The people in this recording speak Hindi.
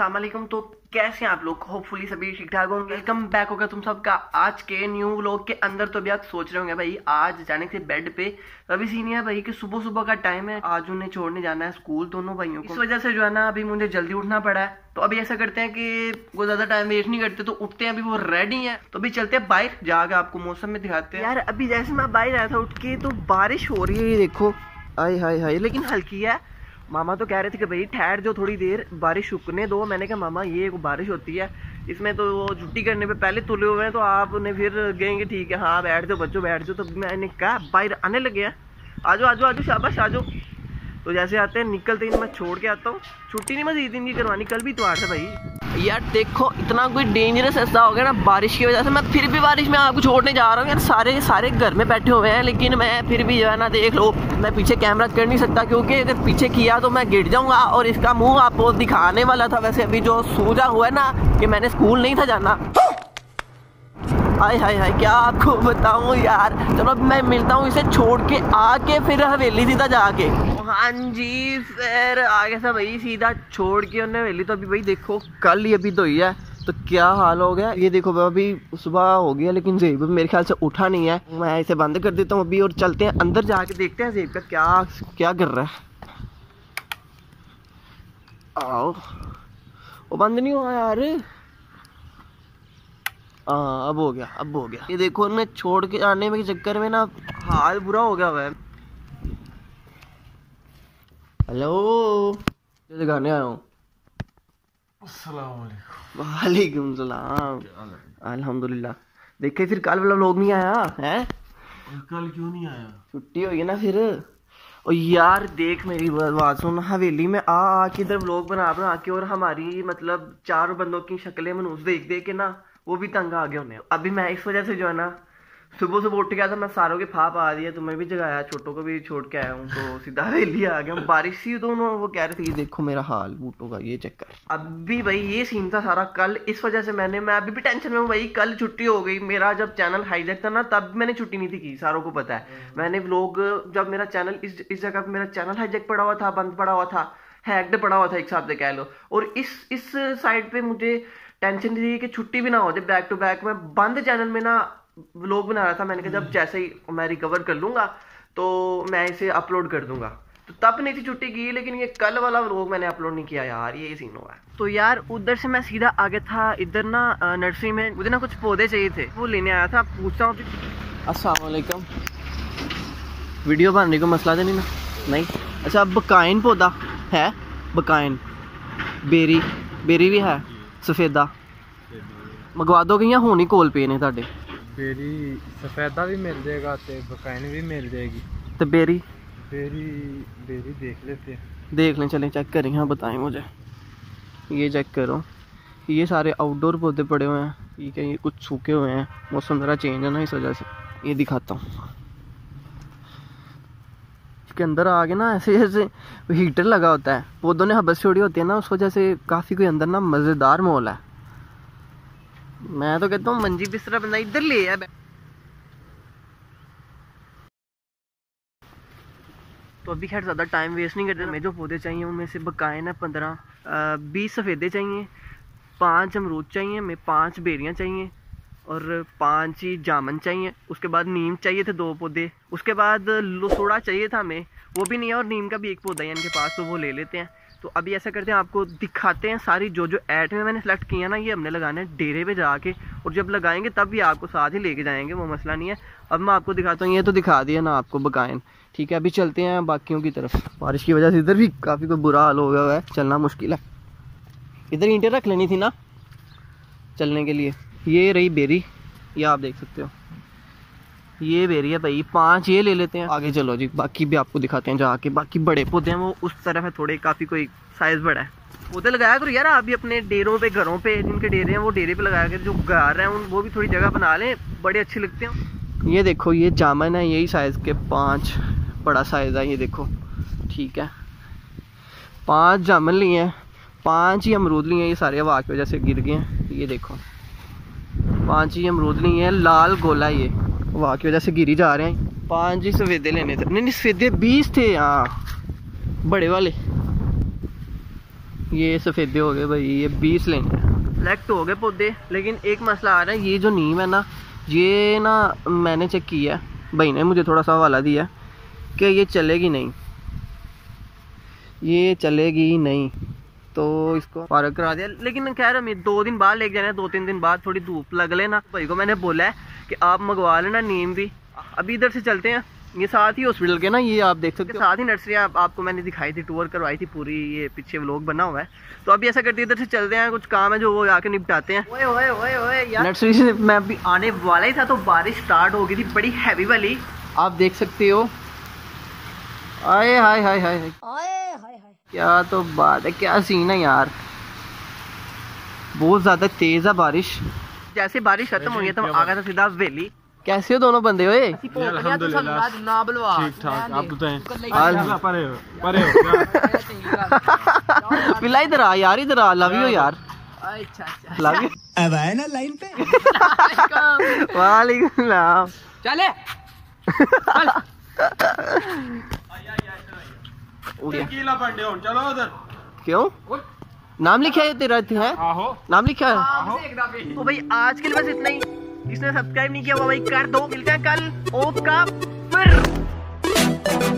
असलम तो कैसे आप लोग? होपफुली सभी ठीक ठाक होंगे। वेलकम बैक होगा तुम सबका आज के न्यू व्लॉग के अंदर। तो अभी आप सोच रहे होंगे, भाई, आज जाने से बेड पे तो अभी सीन है भाई कि सुबह सुबह का टाइम है। आज उन्हें छोड़ने जाना है स्कूल दोनों भाइयों को। इस वजह से जो है ना, अभी मुझे जल्दी उठना पड़ा है। तो अभी ऐसा करते हैं कि वो ज़्यादा टाइम वेस्ट नहीं करते तो उठते हैं। अभी वो रेडी है। तो अभी चलते हैं बाहर। जाके आपको मौसम में दिखाते हैं। यार, अभी जैसे मैं बाहर आया था उठ के तो बारिश हो रही है। ये देखो। हाय हाय हाय लेकिन हल्की है। मामा तो कह रहे थे कि भाई, ठहर जो थोड़ी देर, बारिश रुकने दो। मैंने कहा, मामा, ये एक बारिश होती है, इसमें तो वो छुट्टी करने पे पहले तुले हुए हैं तो आपने फिर गएँगे ठीक है हाँ बैठ जाओ, बच्चों, बैठ जाओ। तो मैंने कहा, बाहर आने लगे हैं। आ जाओ आ जाओ आ जाओ, शाबाश, आ जाओ। तो जैसे आते हैं निकलते ही मैं छोड़ के आता हूँ। छुट्टी नहीं मजीद इनकी करवानी, कल भी इतवार था भाई। यार देखो, इतना कोई डेंजरस ऐसा हो गया ना, बारिश की वजह से, मैं फिर भी बारिश में आपको छोड़ने जा रहा हूँ। यार सारे सारे घर में बैठे हुए हैं, लेकिन मैं फिर भी जो है ना, देख लो, मैं पीछे कैमरा कर नहीं सकता, क्योंकि अगर पीछे किया तो मैं गिर जाऊँगा, और इसका मुँह आपको दिखाने वाला था। वैसे अभी जो सूझा हुआ है ना, कि मैंने स्कूल नहीं था जाना। हाय हाय हाय, क्या आपको बताऊँ यार। चलो मैं मिलता हूँ इसे छोड़ के आके, फिर हवेली सीधा जाके। हाँ जी, फिर आगे से भाई सीधा छोड़ के उन्हें हवेली तो अभी भाई देखो, कल ही अभी तो ही। है तो क्या हाल हो गया? ये देखो अभी सुबह हो गया, लेकिन जेब मेरे ख्याल से उठा नहीं है। मैं इसे बंद कर देता हूँ अभी और चलते हैं अंदर जाके, देखते हैं जेब का क्या क्या कर रहा है। आओ। वो बंद नहीं हुआ यार? हाँ अब हो गया अब हो गया। ये देखो उन्हें छोड़ के आने में चक्कर में ना हाल बुरा हो गया हुआ है हेलो दिखाने आया हूँ। वालेकुम सलाम। अल्हम्दुलिल्लाह। देखे फिर कल वाला लोग नहीं आया है? कल क्यों नहीं आया? छुट्टी हुई ना फिर। और यार देख मेरी बात सुन हवेली में आ आके इधर व्लॉग बना बना के और हमारी मतलब चार बंदों की शक्लें मनूस देख देख के ना वो भी तंग आ गए उन्हें अभी मैं इस वजह से जो है ना सुबह सुबह उठ गया था मैं सारों के फाप आ दिया तुम्हें भी जगाया छोटों को भी छोड़ के आया हूँ तो सीधा हवेली आ गया बारिश सी तो उन्होंने वो कह रहे थे कि देखो मेरा हाल बूटों का ये चक्कर। अभी भाई ये सीन था सारा कल इस वजह से मैंने मैं अभी भी टेंशन में हूँ भाई कल छुट्टी हो गई मेरा जब चैनल हाईजेक था ना तब मैंने छुट्टी नहीं थी की सारों को पता है। मैंने लोग जब मेरा चैनल इस इस जगह पर मेरा चैनल हाईजेक पड़ा हुआ था बंद पड़ा हुआ था हैक्ड पड़ा हुआ था एक हिसाब से कह लो। और इस इस साइड पे मुझे टेंशन नहीं थी कि छुट्टी भी ना हो जाए बैक टू बैक मैं बंद चैनल में ना व्लॉग बना रहा था मैंने कहा जब जैसे ही मैं रिकवर कर लूँगा तो मैं इसे अपलोड कर दूँगा। तो तब नहीं थी छुट्टी की लेकिन ये कल वाला व्लॉग मैंने अपलोड नहीं किया यार ये सीन हुआ है। तो यार उधर से मैं सीधा आगे था इधर ना नर्सरी में मुझे ना कुछ पौधे चाहिए थे वो लेने आया था पूछता हूँ असलकम वीडियो बनने को मसला तो नहीं ना? नहीं। अच्छा बकाइन पौधा है? बकाइन बेरी बेरी भी है? ਸਫੇਦਾ ਮੰਗਵਾ ਦੋਗੇ ਜਾਂ ਹੁਣ ਹੀ ਕੋਲ ਪਏ ਨੇ ਤੁਹਾਡੇ ਬੇਰੀ ਸਫੇਦਾ ਵੀ ਮਿਲ ਜਾਏਗਾ ਤੇ ਬਕਾਇਨ भी मिल जाएगी तो बेरी बेरी बेरी देख लेते हैं देख लें चलें चेक करें हाँ बताएं मुझे ये चेक करो ये सारे आउटडोर पौधे पड़े हुए हैं ठीक है ये कुछ सूखे हुए हैं मौसम ज़रा चेंज है ना इस वजह से ये दिखाता हूँ इसके अंदर आगे ना ऐसे जैसे हीटर लगा होता है। पौधों ने हबस छोड़ी होती है ना उस वजह से काफ़ी कोई अंदर ना मज़ेदार माहौल है। मैं तो कहता हूँ मंजी बिस्तरा बंदा इधर ले है तो अभी खैर ज़्यादा टाइम वेस्ट नहीं करते। हमें जो पौधे चाहिए, उनमें से बकाए ना पंद्रह बीस सफ़ेदे चाहिए, पाँच अमरूद चाहिए, हमें पाँच बेरियाँ चाहिए। और पाँच ही जामन चाहिए। उसके बाद नीम चाहिए थे दो पौधे। उसके बाद लसोड़ा चाहिए था हमें। वो भी नहीं है और नीम का भी एक पौधा है इनके पास तो वो ले लेते हैं। तो अभी ऐसा करते हैं, आपको दिखाते हैं सारी जो जो ऐड में मैंने सेलेक्ट किया ना, ये हमने लगाना है डेरे पे जाके। और जब लगाएँगे तब भी आपको साथ ही लेके जाएँगे, वो मसला नहीं है। अब मैं आपको दिखाता हूँ, ये तो दिखा दिया ना आपको बकायन। ठीक है, अभी चलते हैं बाकियों की तरफ़। बारिश की वजह से इधर भी काफ़ी कोई बुरा हाल हो गया है, चलना मुश्किल है। इधर ईंटें रख लेनी थी ना, चलने के लिए। ये रही बेरी, ये आप देख सकते हो। ये बेरी है भाई, पाँच ये ले लेते हैं। आगे चलो जी, बाकी भी आपको दिखाते हैं जाके। बाकी बड़े पौधे हैं, वो उस तरफ़ है थोड़े, काफ़ी कोई साइज़ बड़ा है। पौधे लगाया करो यार, आप भी अपने डेरों पे, घरों पे, जिनके डेरे हैं, वो डेरे पे लगाया कर। जो घर हैं, उन, वो भी थोड़ी जगह बना लें, बड़े अच्छे लगते हैं। ये देखो, ये जामन है, यही साइज़ के पाँच, बड़ा साइज़ है, ये देखो। ठीक है। पाँच जामन लिए हैं, पाँच ही अमरूद लिए हैं, ये सारे हवा की वजह से गिर गए हैं। ये देखो। पाँच ही अमरूद नहीं है लाल गोला ये। वहाँ की वजह से गिरी जा रहे हैं। पाँच ही सफेदे लेने थे। नहीं नहीं सफेदे बीस थे हाँ। बड़े वाले। ये सफ़ेदे हो गए भाई ये बीस लेंगे सेलेक्ट हो गए पौधे लेकिन एक मसला आ रहा है ये जो नीम है ना ये ना मैंने चेक किया है। भाई ने मुझे थोड़ा सा हवाला दिया कि ये चलेगी नहीं। ये चलेगी नहीं। तो इसको पार्क करा दिया। लेकिन कह रहा मैं दो दिन बाद लेके जाना है दो तीन दिन बाद थोड़ी धूप लग लेना। भाई को मैंने बोला है कि आप मंगवा लेना नीम भी। अभी इधर से चलते हैं। ये साथ ही हॉस्पिटल के ना ये आप देख सकते हो। साथ ही नर्सरी आप, आपको मैंने दिखाई थी टूर करवाई थी पूरी ये पीछे व्लॉग बना हुआ है। तो अभी ऐसा करते हैं इधर से चलते हैं कुछ काम है जो वो आके निपटाते हैं। ओए ओए ओए ओए यार। नर्सरी से मैं अभी आने वाला ही था तो बारिश स्टार्ट हो गई थी बड़ी हैवी वाली। आप देख सकते हो। आए हाय हाय हाय हाय क्या तो बात है क्या सीन है यार? बहुत ज़्यादा तेज है बारिश। जैसे बारिश खत्म हो गई तो आ गया था सीधा वेली कैसे हो दोनों बंदे ओए? ना बुलवा। ठीक ठाक आप बताएँ हाल- परे हो परे हो क्या? पिला इधर आ यार इधर आ लव यू यार। Love you. अब आए ना लाइन पे। वालेकुम। चले। कीला पंडे हो चलो उधर। क्यों? नाम लिखा है तेरा है? आहो। नाम लिखा है? तो भाई आज के लिए बस इतना ही। जिसने सब्सक्राइब नहीं किया वो भाई कर दो। मिलते हैं कल ओका फिर।